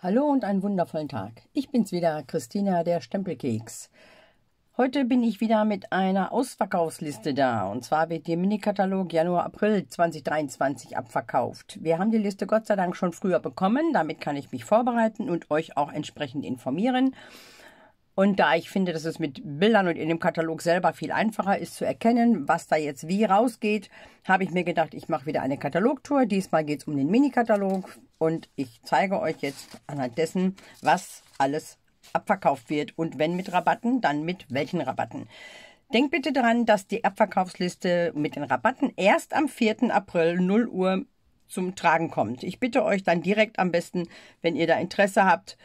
Hallo und einen wundervollen Tag. Ich bin's wieder, Christina der Stempelkeks. Heute bin ich wieder mit einer Ausverkaufsliste da. Und zwar wird der Minikatalog Januar-April 2023 abverkauft. Wir haben die Liste Gott sei Dank schon früher bekommen. Damit kann ich mich vorbereiten und euch auch entsprechend informieren. Und da ich finde, dass es mit Bildern und in dem Katalog selber viel einfacher ist zu erkennen, was da jetzt wie rausgeht, habe ich mir gedacht, ich mache wieder eine Katalogtour. Diesmal geht es um den Mini-Katalog und ich zeige euch jetzt anhand dessen, was alles abverkauft wird und wenn mit Rabatten, dann mit welchen Rabatten. Denkt bitte daran, dass die Abverkaufsliste mit den Rabatten erst am 4. April 0 Uhr zum Tragen kommt. Ich bitte euch dann direkt am besten, wenn ihr da Interesse habt,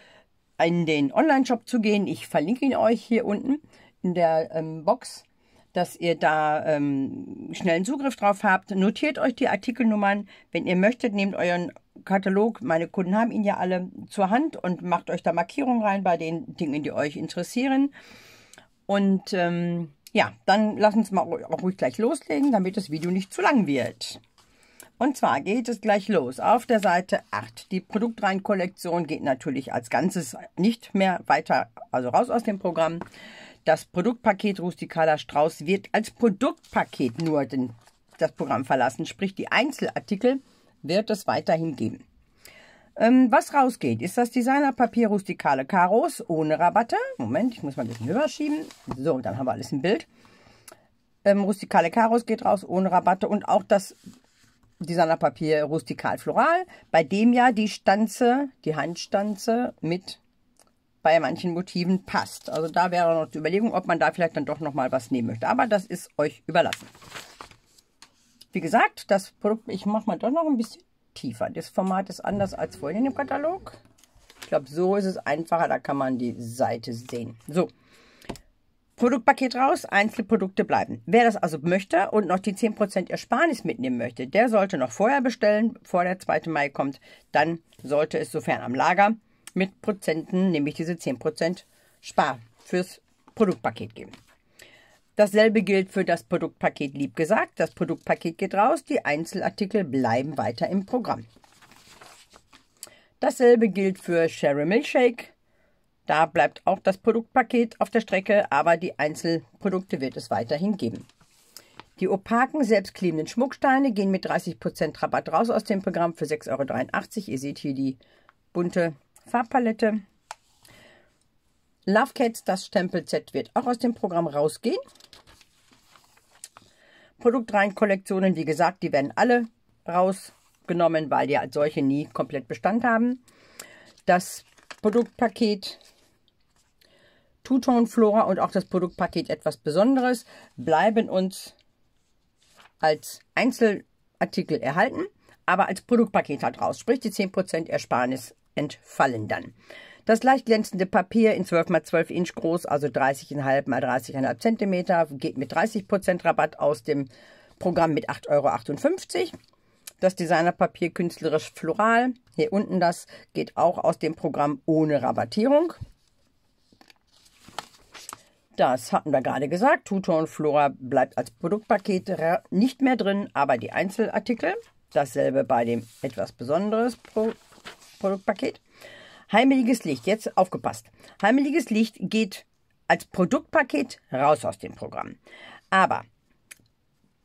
in den Online-Shop zu gehen. Ich verlinke ihn euch hier unten in der ähm, Box, dass ihr da ähm, schnellen Zugriff drauf habt. Notiert euch die Artikelnummern. Wenn ihr möchtet, nehmt euren Katalog. Meine Kunden haben ihn ja alle zur Hand und macht euch da Markierungen rein bei den Dingen, die euch interessieren. Und ähm, ja, dann lasst uns mal auch ruhig gleich loslegen, damit das Video nicht zu lang wird. Und zwar geht es gleich los. Auf der Seite 8. Die Produktreihenkollektion geht natürlich als Ganzes nicht mehr weiter, also raus aus dem Programm. Das Produktpaket Rustikaler Strauß wird als Produktpaket nur den, das Programm verlassen. Sprich, die Einzelartikel wird es weiterhin geben. Ähm, was rausgeht, ist das Designerpapier Rustikale Karos ohne Rabatte. Moment, ich muss mal ein bisschen höher schieben. So, dann haben wir alles im Bild. Ähm, Rustikale Karos geht raus ohne Rabatte und auch das Designerpapier rustikal floral, bei dem ja die Stanze, die Handstanze mit bei manchen Motiven passt. Also da wäre noch die Überlegung, ob man da vielleicht dann doch noch mal was nehmen möchte. Aber das ist euch überlassen. Wie gesagt, das Produkt, ich mache mal doch noch ein bisschen tiefer. Das Format ist anders als vorhin in dem Katalog. Ich glaube, so ist es einfacher, da kann man die Seite sehen. So, Produktpaket raus, Einzelprodukte bleiben. Wer das also möchte und noch die 10% Ersparnis mitnehmen möchte, der sollte noch vorher bestellen, bevor der 2. Mai kommt. Dann sollte es, sofern am Lager, mit Prozenten, nämlich diese 10% Spar fürs Produktpaket geben. Dasselbe gilt für das Produktpaket lieb gesagt. Das Produktpaket geht raus, die Einzelartikel bleiben weiter im Programm. Dasselbe gilt für Sherry Milkshake, da bleibt auch das Produktpaket auf der Strecke, aber die Einzelprodukte wird es weiterhin geben. Die opaken, selbstklebenden Schmucksteine gehen mit 30% Rabatt raus aus dem Programm für 6,83 Euro. Ihr seht hier die bunte Farbpalette. Love Cats, das Stempelset, wird auch aus dem Programm rausgehen. Produktreihenkollektionen, wie gesagt, die werden alle rausgenommen, weil die als solche nie komplett Bestand haben. Das Produktpaket Two-Tone Flora und auch das Produktpaket etwas Besonderes bleiben uns als Einzelartikel erhalten, aber als Produktpaket halt raus. Sprich, die 10% Ersparnis entfallen dann. Das leicht glänzende Papier in 12 x 12 Inch groß, also 30,5 x 30,5 cm, geht mit 30% Rabatt aus dem Programm mit 8,58 Euro. Das Designerpapier künstlerisch floral, hier unten das, geht auch aus dem Programm ohne Rabattierung. Das hatten wir gerade gesagt. Tutor Flora bleibt als Produktpaket nicht mehr drin, aber die Einzelartikel. Dasselbe bei dem etwas besonderes Pro Produktpaket. Heimeliges Licht, jetzt aufgepasst. Heimeliges Licht geht als Produktpaket raus aus dem Programm. Aber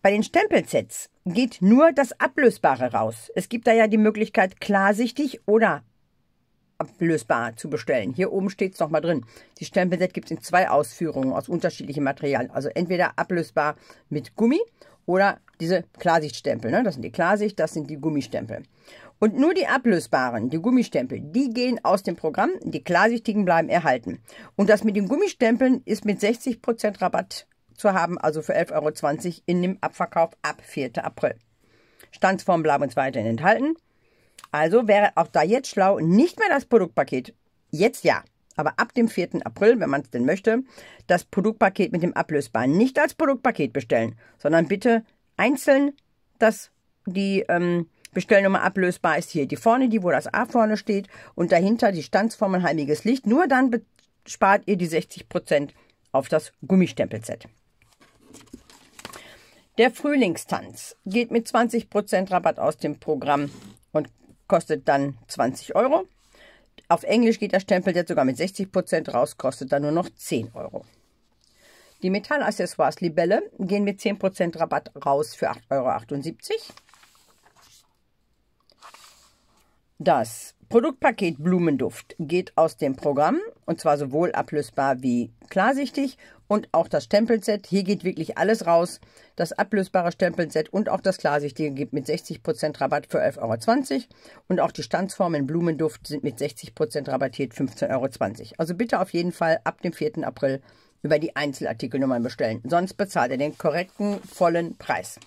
bei den Stempelsets geht nur das Ablösbare raus. Es gibt da ja die Möglichkeit, klarsichtig oder ablösbar zu bestellen. Hier oben steht es nochmal drin. Die Stempelset gibt es in zwei Ausführungen aus unterschiedlichen Materialien. Also entweder ablösbar mit Gummi oder diese Klarsichtstempel. Ne? Das sind die Klarsicht, das sind die Gummistempel. Und nur die ablösbaren, die Gummistempel, die gehen aus dem Programm, die klarsichtigen bleiben erhalten. Und das mit den Gummistempeln ist mit 60% Rabatt zu haben, also für 11,20 Euro in dem Abverkauf ab 4. April. Standsformen bleiben uns weiterhin enthalten. Also wäre auch da jetzt schlau, nicht mehr das Produktpaket, jetzt ja, aber ab dem 4. April, wenn man es denn möchte, das Produktpaket mit dem Ablösbaren nicht als Produktpaket bestellen, sondern bitte einzeln das, die ähm, Bestellnummer ablösbar ist hier die vorne, die wo das A vorne steht und dahinter die Standsformel heiliges Licht. Nur dann spart ihr die 60% auf das Gummistempelset. Der Frühlingstanz geht mit 20% Rabatt aus dem Programm und kostet dann 20 Euro. Auf Englisch geht das Stempelset sogar mit 60% raus, kostet dann nur noch 10 Euro. Die Metallaccessoires Libelle gehen mit 10% Rabatt raus für 8,78 Euro. Das Produktpaket Blumenduft geht aus dem Programm und zwar sowohl ablösbar wie klarsichtig und auch das Stempelset. Hier geht wirklich alles raus. Das ablösbare Stempelset und auch das klarsichtige gibt mit 60% Rabatt für 11,20 Euro und auch die Standsformen Blumenduft sind mit 60% rabattiert 15,20 Euro. Also bitte auf jeden Fall ab dem 4. April über die Einzelartikelnummern bestellen. Sonst bezahlt ihr den korrekten, vollen Preis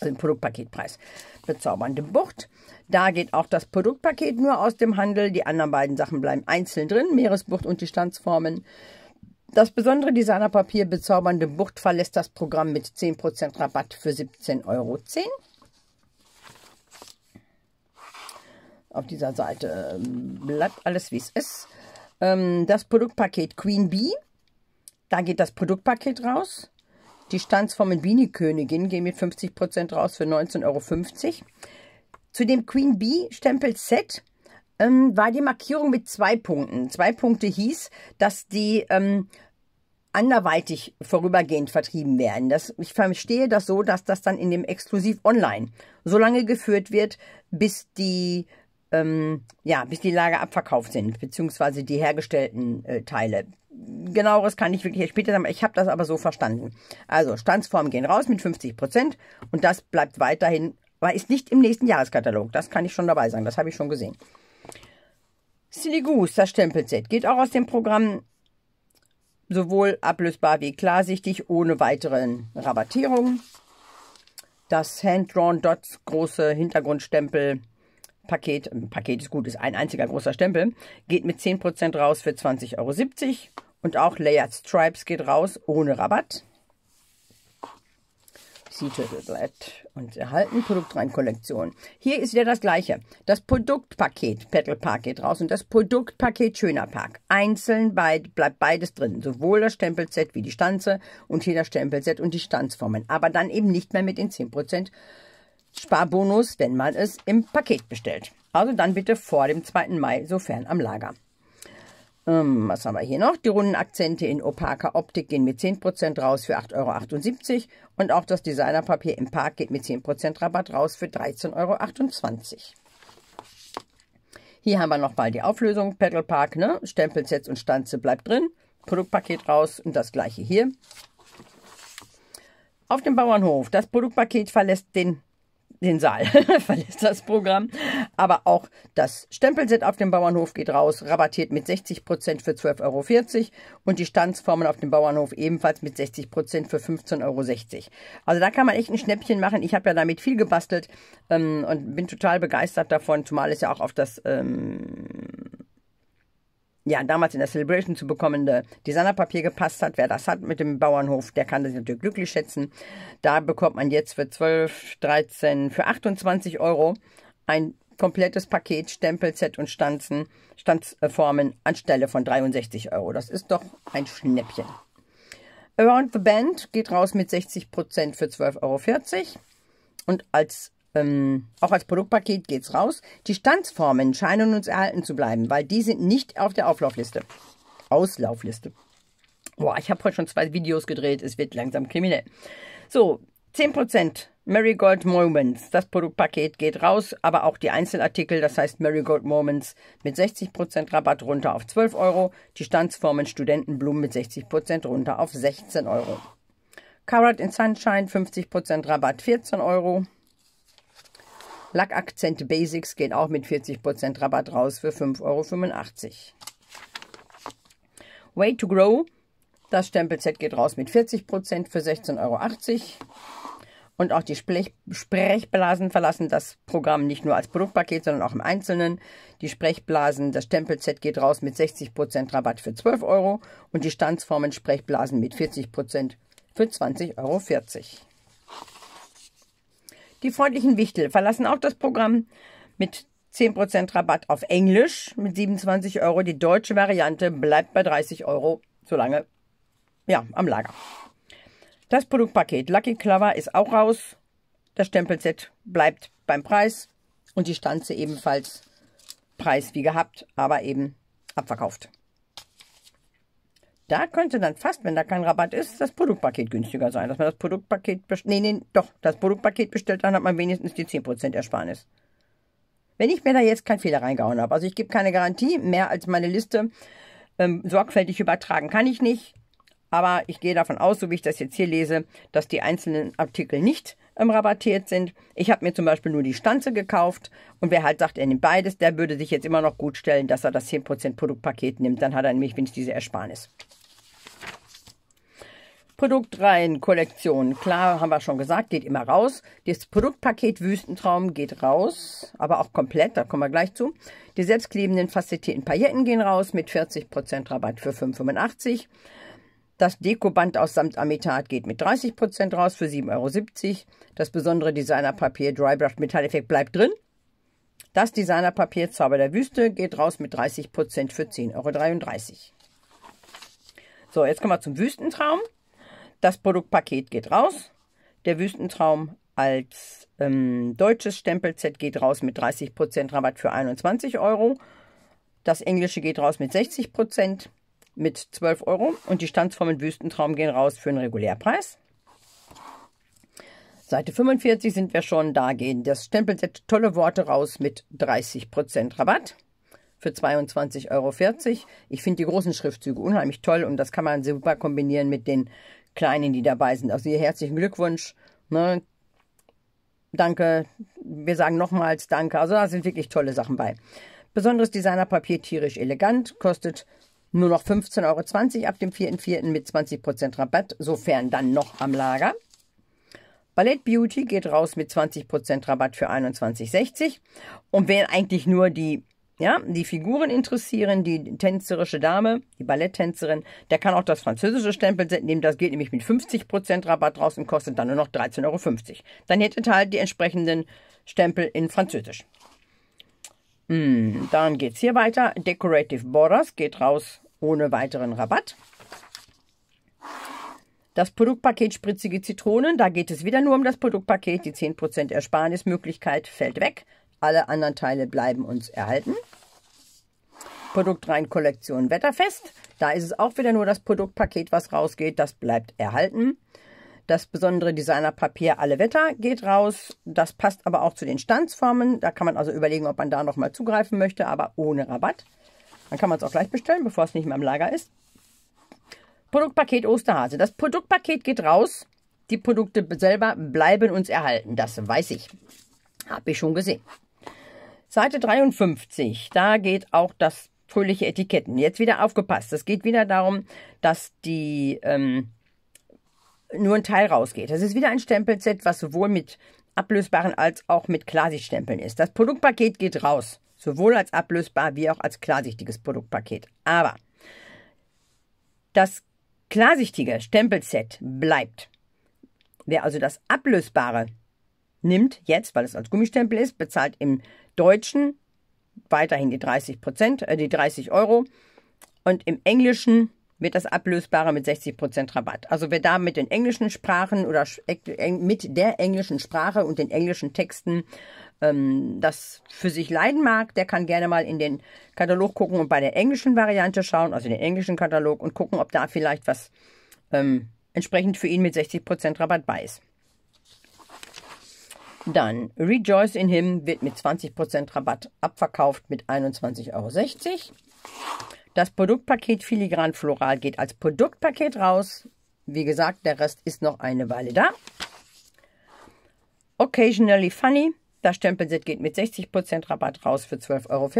den Produktpaketpreis. Bezaubernde Bucht. Da geht auch das Produktpaket nur aus dem Handel. Die anderen beiden Sachen bleiben einzeln drin. Meeresbucht und die Standsformen. Das besondere Designerpapier Bezaubernde Bucht verlässt das Programm mit 10% Rabatt für 17,10 Euro. Auf dieser Seite ähm, bleibt alles wie es ist. Ähm, das Produktpaket Queen Bee. Da geht das Produktpaket raus. Die Standsformen Biene-Königin gehen mit 50% raus für 19,50 Euro. Zu dem Queen Bee Stempel-Set ähm, war die Markierung mit zwei Punkten. Zwei Punkte hieß, dass die ähm, anderweitig vorübergehend vertrieben werden. Das, ich verstehe das so, dass das dann in dem Exklusiv Online so lange geführt wird, bis die ähm, ja, bis die Lager abverkauft sind, beziehungsweise die hergestellten äh, Teile genaueres kann ich wirklich später sagen, ich habe das aber so verstanden. Also Standsformen gehen raus mit 50 Prozent und das bleibt weiterhin, weil ist nicht im nächsten Jahreskatalog. Das kann ich schon dabei sagen, das habe ich schon gesehen. Silly Goose, das Stempelset, geht auch aus dem Programm sowohl ablösbar wie klarsichtig, ohne weiteren Rabattierungen. Das Hand-Drawn Dots große Hintergrundstempel Paket, Paket ist gut, ist ein einziger großer Stempel, geht mit 10% raus für 20,70 Euro. Und auch Layered Stripes geht raus ohne Rabatt. Seattle und erhalten Produktreihenkollektion. Hier ist wieder das gleiche. Das Produktpaket Petal Park geht raus und das Produktpaket Schöner Park. Einzeln beid, bleibt beides drin. Sowohl das Stempelset wie die Stanze und hier das Stempelset und die Stanzformen. Aber dann eben nicht mehr mit den 10% Sparbonus, wenn man es im Paket bestellt. Also dann bitte vor dem 2. Mai, sofern am Lager. Ähm, was haben wir hier noch? Die runden Akzente in opaker Optik gehen mit 10% raus für 8,78 Euro. Und auch das Designerpapier im Park geht mit 10% Rabatt raus für 13,28 Euro. Hier haben wir nochmal die Auflösung. Pedal Park, ne? Stempelsets und Stanze bleibt drin. Produktpaket raus und das gleiche hier. Auf dem Bauernhof. Das Produktpaket verlässt den den Saal, verlässt das Programm. Aber auch das Stempelset auf dem Bauernhof geht raus, rabattiert mit 60% für 12,40 Euro und die Standsformen auf dem Bauernhof ebenfalls mit 60% für 15,60 Euro. Also da kann man echt ein Schnäppchen machen. Ich habe ja damit viel gebastelt ähm, und bin total begeistert davon, zumal es ja auch auf das ähm, ja, damals in der Celebration zu bekommende Designerpapier gepasst hat. Wer das hat mit dem Bauernhof, der kann das natürlich glücklich schätzen. Da bekommt man jetzt für 12, 13, für 28 Euro ein komplettes Paket Stempelset und Stanzen, Stanzformen anstelle von 63 Euro. Das ist doch ein Schnäppchen. Around the Band geht raus mit 60% für 12,40 Euro. Und als ähm, auch als Produktpaket geht es raus. Die Standsformen scheinen uns erhalten zu bleiben, weil die sind nicht auf der Auflaufliste. Auslaufliste. Boah, ich habe heute schon zwei Videos gedreht. Es wird langsam kriminell. So, 10% Marigold Moments. Das Produktpaket geht raus, aber auch die Einzelartikel, das heißt Marigold Moments mit 60% Rabatt runter auf 12 Euro. Die Standsformen Studentenblumen mit 60% runter auf 16 Euro. Carrot in Sunshine 50% Rabatt 14 Euro. Lackakzente Basics gehen auch mit 40% Rabatt raus für 5,85 Euro. Way to Grow, das Stempelset geht raus mit 40% für 16,80 Euro. Und auch die Sprechblasen verlassen das Programm nicht nur als Produktpaket, sondern auch im Einzelnen. Die Sprechblasen, das Stempelset geht raus mit 60% Rabatt für 12 Euro und die Standsformen Sprechblasen mit 40% für 20,40 Euro. Die freundlichen Wichtel verlassen auch das Programm mit 10% Rabatt auf Englisch mit 27 Euro. Die deutsche Variante bleibt bei 30 Euro, solange ja, am Lager. Das Produktpaket Lucky Clover ist auch raus. Das Stempelset bleibt beim Preis und die Stanze ebenfalls Preis wie gehabt, aber eben abverkauft. Da könnte dann fast, wenn da kein Rabatt ist, das Produktpaket günstiger sein. Dass man das Produktpaket bestellt. Nee, nee, doch, das Produktpaket bestellt, dann hat man wenigstens die 10% Ersparnis. Wenn ich mir da jetzt keinen Fehler reingehauen habe, also ich gebe keine Garantie, mehr als meine Liste ähm, sorgfältig übertragen kann ich nicht. Aber ich gehe davon aus, so wie ich das jetzt hier lese, dass die einzelnen Artikel nicht ähm, rabattiert sind. Ich habe mir zum Beispiel nur die Stanze gekauft und wer halt sagt, er nimmt beides, der würde sich jetzt immer noch gut stellen, dass er das 10% Produktpaket nimmt. Dann hat er nämlich wenigstens diese Ersparnis. Produktreihen-Kollektion, klar, haben wir schon gesagt, geht immer raus. Das Produktpaket Wüstentraum geht raus, aber auch komplett, da kommen wir gleich zu. Die selbstklebenden facettierten Pailletten gehen raus mit 40% Rabatt für 5,85 das Dekoband aus Samtamitat geht mit 30% raus für 7,70 Euro. Das besondere Designerpapier Drybrush Metalleffekt bleibt drin. Das Designerpapier Zauber der Wüste geht raus mit 30% für 10,33 Euro. So, jetzt kommen wir zum Wüstentraum. Das Produktpaket geht raus. Der Wüstentraum als ähm, deutsches Stempelset geht raus mit 30% Rabatt für 21 Euro. Das englische geht raus mit 60% mit 12 Euro und die Stanzformen Wüstentraum gehen raus für einen Regulärpreis. Seite 45 sind wir schon, da gehen das Stempelset Tolle Worte raus mit 30% Rabatt für 22,40 Euro. Ich finde die großen Schriftzüge unheimlich toll und das kann man super kombinieren mit den kleinen, die dabei sind. Also hier herzlichen Glückwunsch. Ne? Danke. Wir sagen nochmals Danke. Also da sind wirklich tolle Sachen bei. Besonderes Designerpapier tierisch elegant, kostet nur noch 15,20 Euro ab dem 4.4. mit 20% Rabatt, sofern dann noch am Lager. Ballett Beauty geht raus mit 20% Rabatt für 21,60. Und wen eigentlich nur die, ja, die Figuren interessieren, die tänzerische Dame, die Balletttänzerin, der kann auch das französische Stempelset nehmen. Das geht nämlich mit 50% Rabatt raus und kostet dann nur noch 13,50 Euro. Dann hättet ihr halt die entsprechenden Stempel in Französisch. Hm, dann geht es hier weiter. Decorative Borders geht raus ohne weiteren Rabatt. Das Produktpaket Spritzige Zitronen, da geht es wieder nur um das Produktpaket. Die 10% Ersparnismöglichkeit fällt weg. Alle anderen Teile bleiben uns erhalten. Produktreihen Kollektion Wetterfest. Da ist es auch wieder nur das Produktpaket, was rausgeht. Das bleibt erhalten. Das besondere Designerpapier Alle Wetter geht raus. Das passt aber auch zu den Standsformen. Da kann man also überlegen, ob man da nochmal zugreifen möchte, aber ohne Rabatt. Dann kann man es auch gleich bestellen, bevor es nicht mehr im Lager ist. Produktpaket Osterhase. Das Produktpaket geht raus. Die Produkte selber bleiben uns erhalten. Das weiß ich. Habe ich schon gesehen. Seite 53. Da geht auch das fröhliche Etiketten. Jetzt wieder aufgepasst. Es geht wieder darum, dass die ähm, nur ein Teil rausgeht. Das ist wieder ein Stempelset, was sowohl mit ablösbaren als auch mit Klarsichtstempeln ist. Das Produktpaket geht raus, sowohl als ablösbar wie auch als klarsichtiges Produktpaket. Aber das klarsichtige Stempelset bleibt. Wer also das ablösbare nimmt, jetzt, weil es als Gummistempel ist, bezahlt im Deutschen weiterhin die 30 Prozent, äh, die 30 Euro und im Englischen wird das Ablösbare mit 60% Rabatt. Also wer da mit den englischen Sprachen oder mit der englischen Sprache und den englischen Texten ähm, das für sich leiden mag, der kann gerne mal in den Katalog gucken und bei der englischen Variante schauen, also den englischen Katalog und gucken, ob da vielleicht was ähm, entsprechend für ihn mit 60% Rabatt bei ist. Dann Rejoice in Him wird mit 20% Rabatt abverkauft mit 21,60 Euro. Das Produktpaket Filigran Floral geht als Produktpaket raus. Wie gesagt, der Rest ist noch eine Weile da. Occasionally Funny. Das Stempelset geht mit 60% Rabatt raus für 12,40 Euro.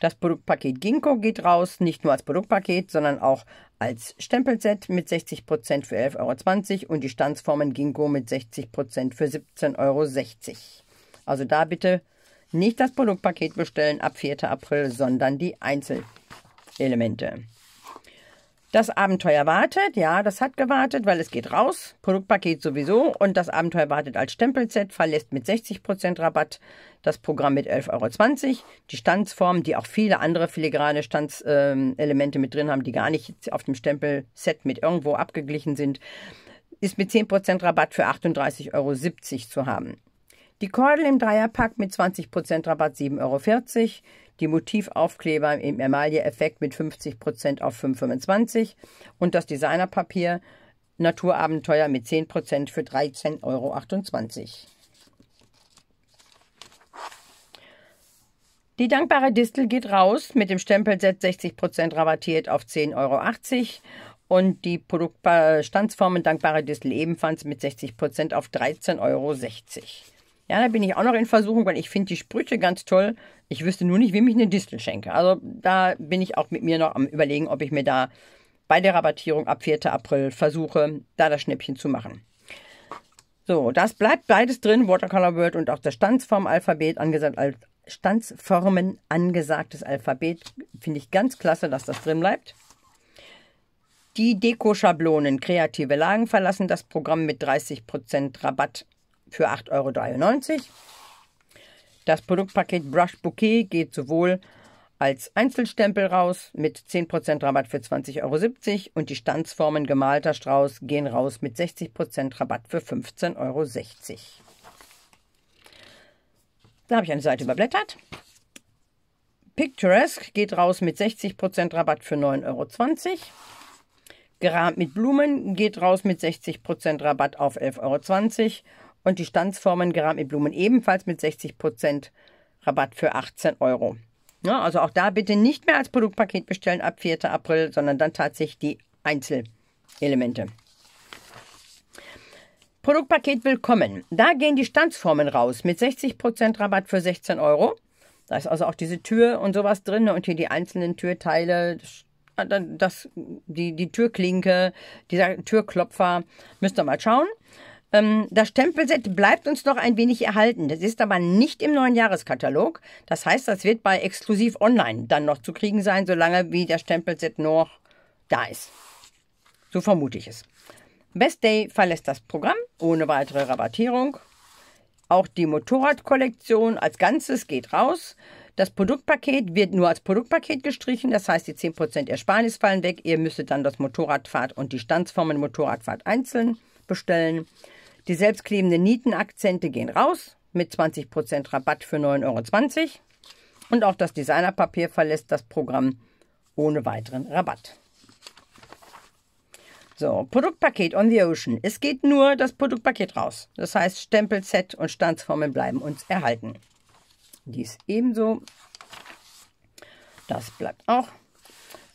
Das Produktpaket Ginkgo geht raus, nicht nur als Produktpaket, sondern auch als Stempelset mit 60% für 11,20 Euro und die Stanzformen Ginkgo mit 60% für 17,60 Euro. Also da bitte nicht das Produktpaket bestellen ab 4. April, sondern die Einzelelemente. Das Abenteuer wartet, ja, das hat gewartet, weil es geht raus. Produktpaket sowieso und das Abenteuer wartet als Stempelset, verlässt mit 60% Rabatt das Programm mit 11,20 Euro. Die Stanzform, die auch viele andere filigrane Stanzelemente äh, mit drin haben, die gar nicht auf dem Stempelset mit irgendwo abgeglichen sind, ist mit 10% Rabatt für 38,70 Euro zu haben. Die Kordel im Dreierpack mit 20% Rabatt 7,40 Euro. Die Motivaufkleber im Emaille-Effekt mit 50% auf 5,25 und das Designerpapier Naturabenteuer mit 10% für 13,28 Euro. Die dankbare Distel geht raus mit dem Stempelset 60% rabattiert auf 10,80 Euro und die Produktstandsformen dankbare Distel ebenfalls mit 60% auf 13,60 Euro. Ja, da bin ich auch noch in Versuchung, weil ich finde die Sprüche ganz toll. Ich wüsste nur nicht, wem ich eine Distel schenke. Also da bin ich auch mit mir noch am überlegen, ob ich mir da bei der Rabattierung ab 4. April versuche, da das Schnäppchen zu machen. So, das bleibt beides drin, Watercolor World und auch das Standsform-Alphabet, angesagt, Standsformen angesagtes Alphabet. Finde ich ganz klasse, dass das drin bleibt. Die Deko-Schablonen Kreative Lagen verlassen das Programm mit 30% Rabatt für 8,93 Euro. Das Produktpaket Brush Bouquet geht sowohl als Einzelstempel raus mit 10% Rabatt für 20,70 Euro und die Stanzformen gemalter Strauß gehen raus mit 60% Rabatt für 15,60 Euro. Da habe ich eine Seite überblättert. Picturesque geht raus mit 60% Rabatt für 9,20 Euro. Gerahmt mit Blumen geht raus mit 60% Rabatt auf 11,20 Euro. Und die Stanzformen gerahmt mit Blumen ebenfalls mit 60% Rabatt für 18 Euro. Ja, also auch da bitte nicht mehr als Produktpaket bestellen ab 4. April, sondern dann tatsächlich die Einzelelemente. Produktpaket Willkommen. Da gehen die Stanzformen raus mit 60% Rabatt für 16 Euro. Da ist also auch diese Tür und sowas drin und hier die einzelnen Türteile, das, die, die Türklinke, dieser Türklopfer. Müsst ihr mal schauen. Ähm, das Stempelset bleibt uns noch ein wenig erhalten. Das ist aber nicht im neuen Jahreskatalog. Das heißt, das wird bei Exklusiv Online dann noch zu kriegen sein, solange wie der Stempelset noch da ist. So vermute ich es. Best Day verlässt das Programm ohne weitere Rabattierung. Auch die Motorradkollektion als Ganzes geht raus. Das Produktpaket wird nur als Produktpaket gestrichen, das heißt, die 10% Ersparnis fallen weg. Ihr müsstet dann das Motorradfahrt und die Standsformen Motorradfahrt einzeln bestellen. Die selbstklebenden Nietenakzente gehen raus mit 20% Rabatt für 9,20 Euro. Und auch das Designerpapier verlässt das Programm ohne weiteren Rabatt. So, Produktpaket on the Ocean. Es geht nur das Produktpaket raus. Das heißt, Stempelset und Standsformen bleiben uns erhalten. Dies ebenso. Das bleibt auch.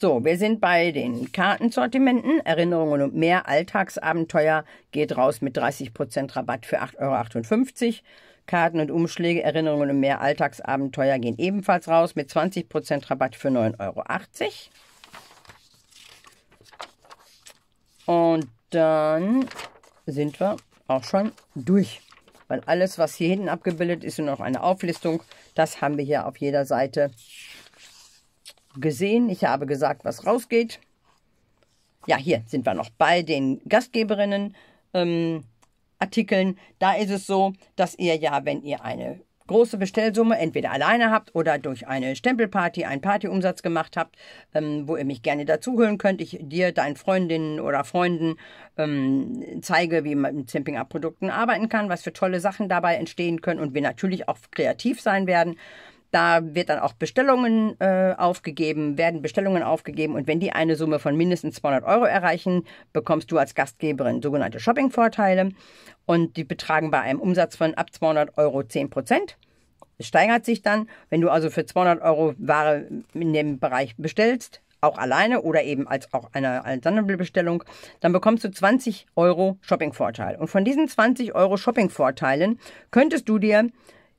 So, wir sind bei den Kartensortimenten. Erinnerungen und mehr Alltagsabenteuer geht raus mit 30% Rabatt für 8,58 Euro. Karten und Umschläge, Erinnerungen und mehr Alltagsabenteuer gehen ebenfalls raus mit 20% Rabatt für 9,80 Euro. Und dann sind wir auch schon durch. Weil alles, was hier hinten abgebildet ist und noch eine Auflistung, das haben wir hier auf jeder Seite gesehen. Ich habe gesagt, was rausgeht. Ja, hier sind wir noch bei den Gastgeberinnen ähm, Artikeln. Da ist es so, dass ihr ja, wenn ihr eine große Bestellsumme entweder alleine habt oder durch eine Stempelparty einen Partyumsatz gemacht habt, ähm, wo ihr mich gerne dazuholen könnt. Ich dir, deinen Freundinnen oder Freunden ähm, zeige, wie man mit Simping-Up-Produkten arbeiten kann, was für tolle Sachen dabei entstehen können und wir natürlich auch kreativ sein werden. Da wird dann auch Bestellungen äh, aufgegeben, werden Bestellungen aufgegeben und wenn die eine Summe von mindestens 200 Euro erreichen, bekommst du als Gastgeberin sogenannte Shopping-Vorteile und die betragen bei einem Umsatz von ab 200 Euro 10 Prozent. Es steigert sich dann, wenn du also für 200 Euro Ware in dem Bereich bestellst, auch alleine oder eben als auch eine Ensemble-Bestellung, dann bekommst du 20 Euro Shopping-Vorteil. Und von diesen 20 Euro Shopping-Vorteilen könntest du dir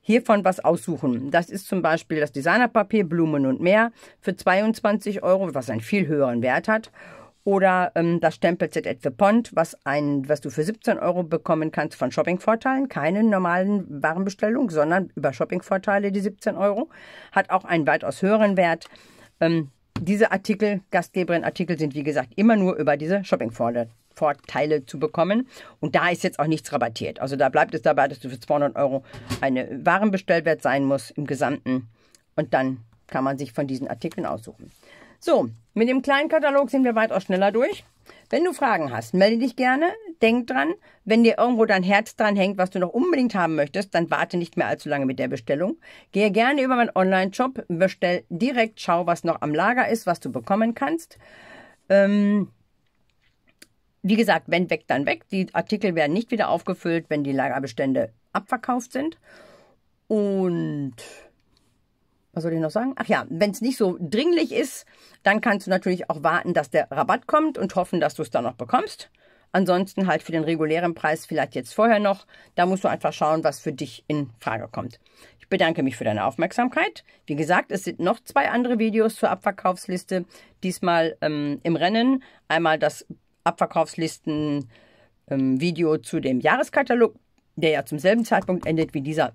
hiervon was aussuchen. Das ist zum Beispiel das Designerpapier Blumen und mehr für 22 Euro, was einen viel höheren Wert hat. Oder ähm, das Stempelset at the Pond, was, ein, was du für 17 Euro bekommen kannst von Shoppingvorteilen. Keine normalen Warenbestellung, sondern über Shoppingvorteile die 17 Euro. Hat auch einen weitaus höheren Wert. Ähm, diese Artikel, Gastgeberin-Artikel, sind wie gesagt immer nur über diese Shoppingvorteile Vorteile zu bekommen. Und da ist jetzt auch nichts rabattiert. Also da bleibt es dabei, dass du für 200 Euro eine Warenbestellwert sein muss im Gesamten. Und dann kann man sich von diesen Artikeln aussuchen. So, mit dem kleinen Katalog sind wir weitaus schneller durch. Wenn du Fragen hast, melde dich gerne. Denk dran, wenn dir irgendwo dein Herz dran hängt, was du noch unbedingt haben möchtest, dann warte nicht mehr allzu lange mit der Bestellung. Gehe gerne über meinen Online-Shop, bestell direkt, schau, was noch am Lager ist, was du bekommen kannst. Ähm, wie gesagt, wenn weg, dann weg. Die Artikel werden nicht wieder aufgefüllt, wenn die Lagerbestände abverkauft sind. Und was soll ich noch sagen? Ach ja, wenn es nicht so dringlich ist, dann kannst du natürlich auch warten, dass der Rabatt kommt und hoffen, dass du es dann noch bekommst. Ansonsten halt für den regulären Preis vielleicht jetzt vorher noch. Da musst du einfach schauen, was für dich in Frage kommt. Ich bedanke mich für deine Aufmerksamkeit. Wie gesagt, es sind noch zwei andere Videos zur Abverkaufsliste. Diesmal ähm, im Rennen. Einmal das Abverkaufslisten-Video ähm, zu dem Jahreskatalog, der ja zum selben Zeitpunkt endet wie dieser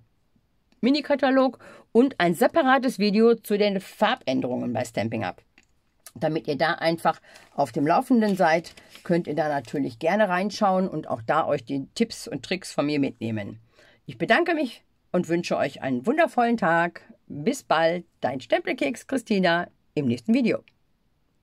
Mini-Katalog und ein separates Video zu den Farbänderungen bei Stamping Up. Damit ihr da einfach auf dem Laufenden seid, könnt ihr da natürlich gerne reinschauen und auch da euch die Tipps und Tricks von mir mitnehmen. Ich bedanke mich und wünsche euch einen wundervollen Tag. Bis bald, dein Stempelkeks Christina im nächsten Video.